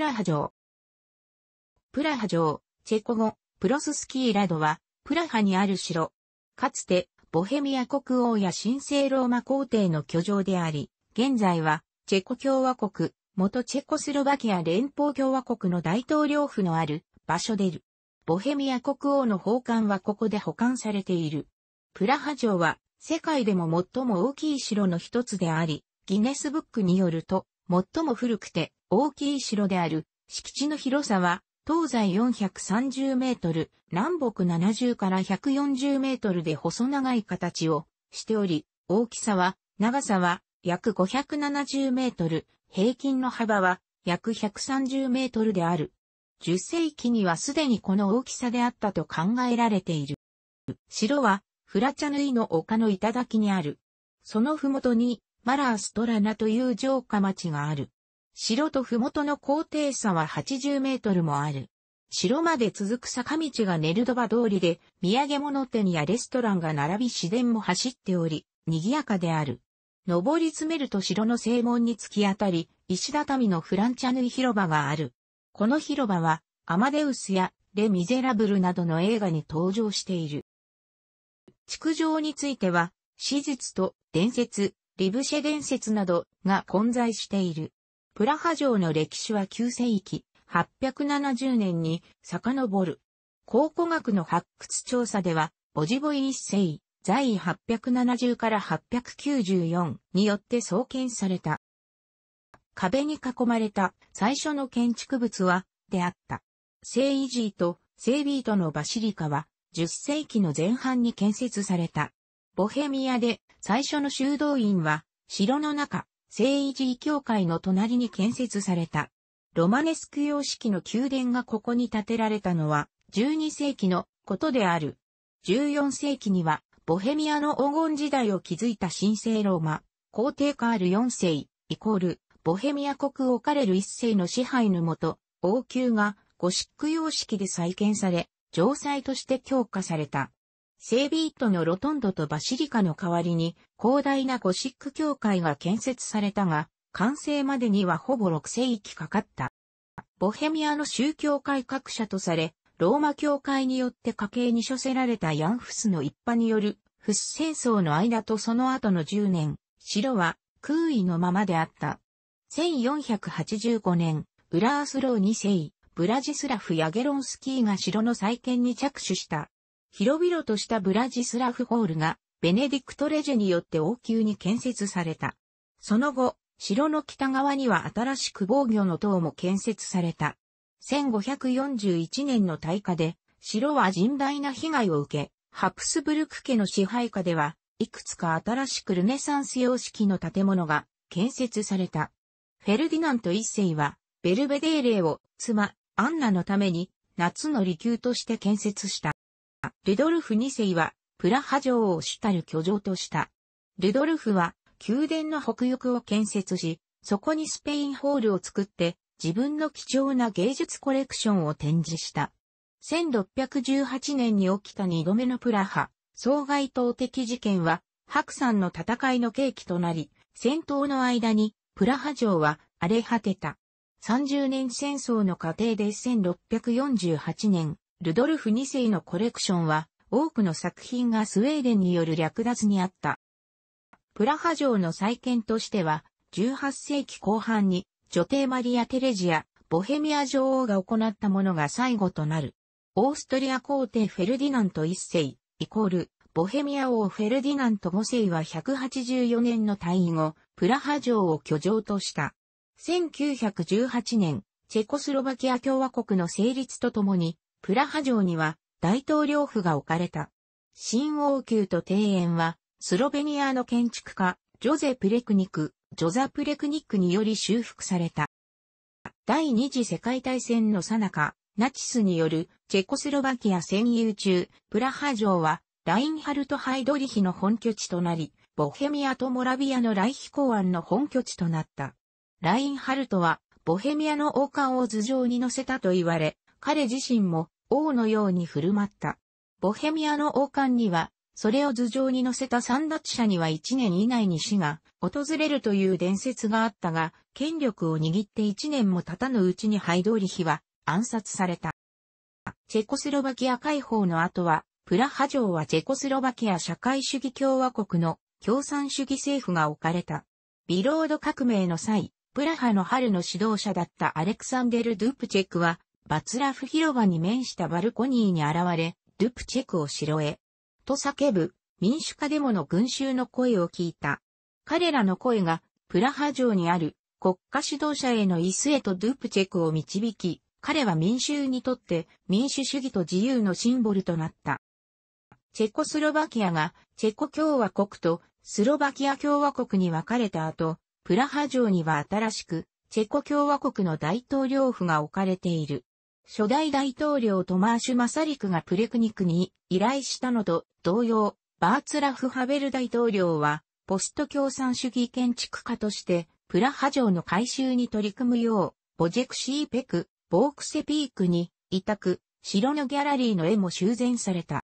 ラハ城。プラハ城、チェコ語、プロススキーラドは、プラハにある城。かつて、ボヘミア国王や神聖ローマ皇帝の居城であり、現在は、チェコ共和国、元チェコスロバキア連邦共和国の大統領府のある場所でる。ボヘミア国王の宝冠はここで保管されている。プラハ城は世界でも最も大きい城の一つであり、ギネスブックによると、最も古くて大きい城である敷地の広さは東西430メートル、南北70から140メートルで細長い形をしており、大きさは、長さは約570メートル、平均の幅は約130メートルである。10世紀にはすでにこの大きさであったと考えられている。城はフラチャヌイの丘の頂にある。そのふもとに、マラーストラナという城下町がある。城とふもとの高低差は80メートルもある。城まで続く坂道がネルドバ通りで、土産物店やレストランが並び市電も走っており、賑やかである。登り詰めると城の正門に突き当たり、石畳のフランチャヌイ広場がある。この広場は、アマデウスやレ・ミゼラブルなどの映画に登場している。築城については、史実と伝説、リブシェ伝説などが混在している。プラハ城の歴史は9世紀、870年に遡る。考古学の発掘調査では、ボジボイ一世、在位870から894によって創建された。壁に囲まれた最初の建築物は、であった。聖イジーと聖ビートのバシリカは、10世紀の前半に建設された。ボヘミアで最初の修道院は、城の中、聖イジー教会の隣に建設された。ロマネスク様式の宮殿がここに建てられたのは、12世紀のことである。14世紀には、ボヘミアの黄金時代を築いた神聖ローマ、皇帝カール4世、イコール、ボヘミア国王カレル1世の支配のもと、王宮がゴシック様式で再建され、城塞として強化された。セービートのロトンドとバシリカの代わりに広大なゴシック教会が建設されたが、完成までにはほぼ6世紀かかった。ボヘミアの宗教改革者とされ、ローマ教会によって家計に処せられたヤンフスの一派によるフス戦争の間とその後の10年、城は空位のままであった。1485年、ウラースロー2世、ブラジスラフ・ヤゲロンスキーが城の再建に着手した。広々としたブラジスラフホールが、ベネディクト・レジェによって王宮に建設された。その後、城の北側には新しく防御の塔も建設された。1541年の大火で、城は甚大な被害を受け、ハプスブルク家の支配下では、いくつか新しくルネサンス様式の建物が建設された。フェルディナント一世は、ベルベデーレを妻、アンナのために夏の離宮として建設した。ルドルフ2世はプラハ城を主たる居城とした。ルドルフは宮殿の北翼を建設し、そこにスペインホールを作って自分の貴重な芸術コレクションを展示した。1618年に起きた二度目のプラハ、総外投擲事件は、白山の戦いの契機となり、戦闘の間に、プラハ城は荒れ果てた。30年戦争の過程で1648年、ルドルフ2世のコレクションは、多くの作品がスウェーデンによる略奪にあった。プラハ城の再建としては、18世紀後半に、女帝マリア・テレジア、ボヘミア女王が行ったものが最後となる。オーストリア皇帝フェルディナント1世、イコール、ボヘミア王フェルディナント5世は184年の退位後、プラハ城を居城とした。1918年、チェコスロバキア共和国の成立とともに、プラハ城には大統領府が置かれた。新王宮と庭園は、スロベニアの建築家、ジョゼ・プレクニク、ジョザ・プレクニックにより修復された。第二次世界大戦の最中、ナチスによるチェコスロバキア占有中、プラハ城はラインハルト・ハイドリヒの本拠地となり、ボヘミアとモラビアのライヒ公安の本拠地となった。ラインハルトは、ボヘミアの王冠を頭上に乗せたと言われ、彼自身も王のように振る舞った。ボヘミアの王冠には、それを頭上に乗せた三奪者には1年以内に死が訪れるという伝説があったが、権力を握って1年も経たぬうちにハイドーリヒは暗殺された。チェコスロバキア解放の後は、プラハ城はチェコスロバキア社会主義共和国の共産主義政府が置かれた。ビロード革命の際、プラハの春の指導者だったアレクサンデル・ドゥプチェックは、バツラフ広場に面したバルコニーに現れ、ドゥプチェクを城へ。と叫ぶ、民主化デモの群衆の声を聞いた。彼らの声が、プラハ城にある国家指導者への椅子へとドゥプチェクを導き、彼は民衆にとって民主主義と自由のシンボルとなった。チェコスロバキアがチェコ共和国とスロバキア共和国に分かれた後、プラハ城には新しくチェコ共和国の大統領府が置かれている。初代大統領トマーシュ・マサリクがプレクニックに依頼したのと同様、バーツラフ・ハベル大統領は、ポスト共産主義建築家として、プラハ城の改修に取り組むよう、ボジェクシーペク、ボークセピークに、委託、城のギャラリーの絵も修繕された。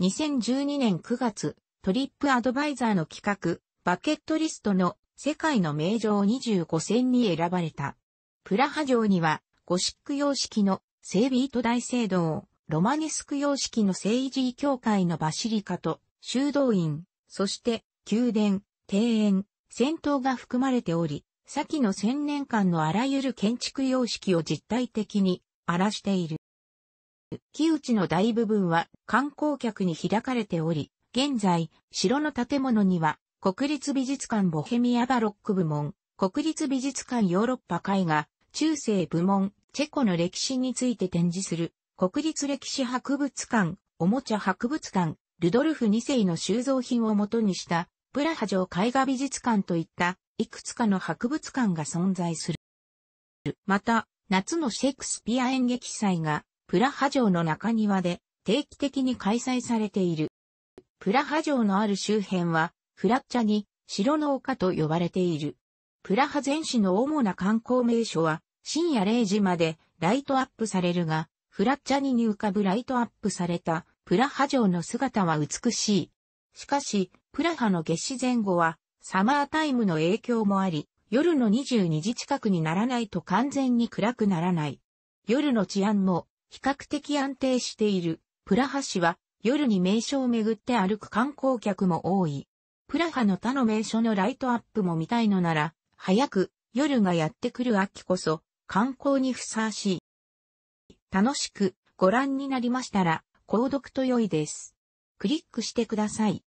2012年9月、トリップアドバイザーの企画、バケットリストの世界の名城25選に選ばれた。プラハ城には、ゴシック様式の聖ビート大聖堂、ロマネスク様式の政治教会のバシリカと修道院、そして宮殿、庭園、戦闘が含まれており、先の千年間のあらゆる建築様式を実体的に荒らしている。木内の大部分は観光客に開かれており、現在、城の建物には国立美術館ボヘミアバロック部門、国立美術館ヨーロッパ絵画、中世部門、チェコの歴史について展示する、国立歴史博物館、おもちゃ博物館、ルドルフ2世の収蔵品をもとにした、プラハ城絵画美術館といった、いくつかの博物館が存在する。また、夏のシェイクスピア演劇祭が、プラハ城の中庭で定期的に開催されている。プラハ城のある周辺は、フラッチャに城の丘と呼ばれている。プラハ全市の主な観光名所は、深夜0時までライトアップされるが、フラッチャニに浮かぶライトアップされたプラハ城の姿は美しい。しかし、プラハの月始前後はサマータイムの影響もあり、夜の22時近くにならないと完全に暗くならない。夜の治安も比較的安定している。プラハ市は夜に名所を巡って歩く観光客も多い。プラハの他の名所のライトアップも見たいのなら、早く夜がやってくる秋こそ観光にふさわしい。楽しくご覧になりましたら、購読と良いです。クリックしてください。